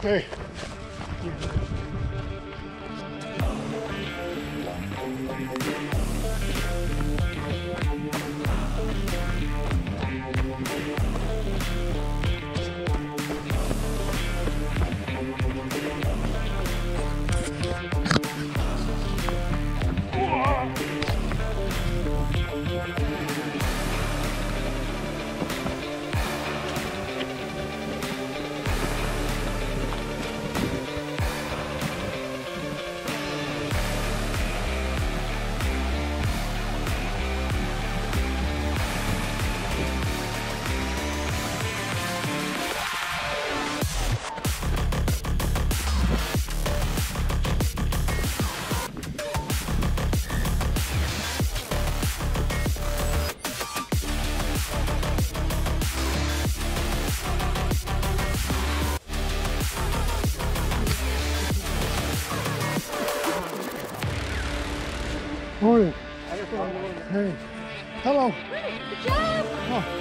Hey. Morning. Hey. Hello. Good job. Oh.